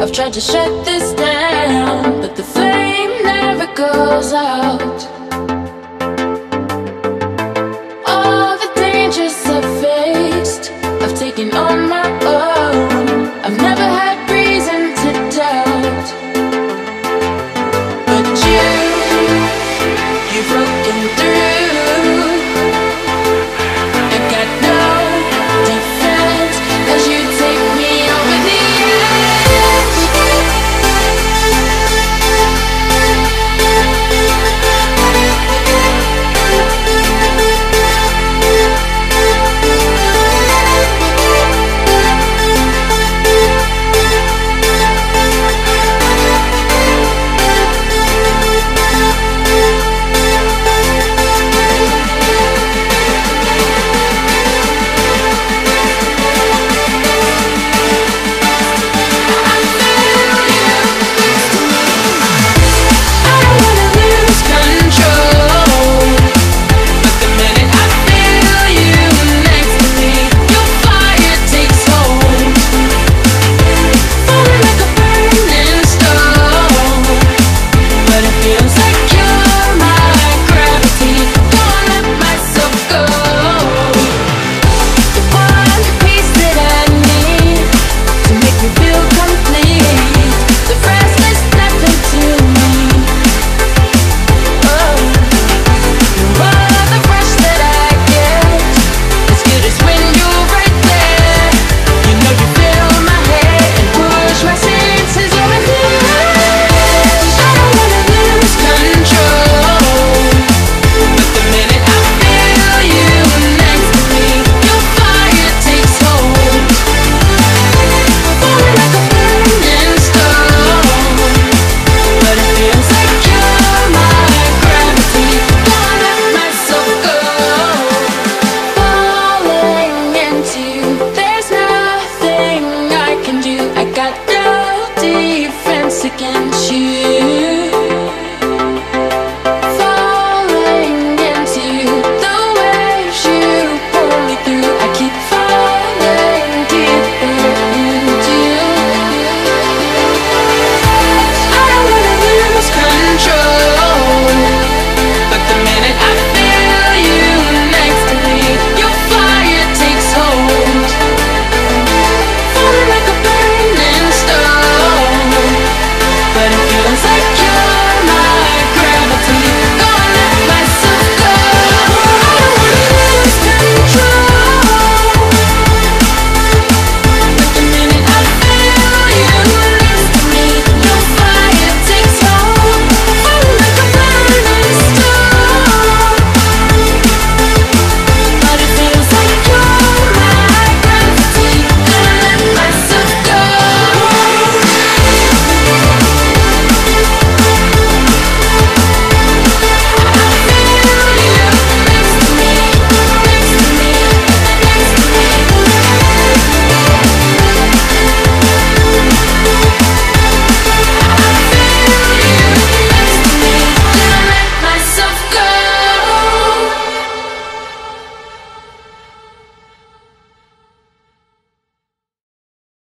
I've tried to shut this down, but the flame never goes out.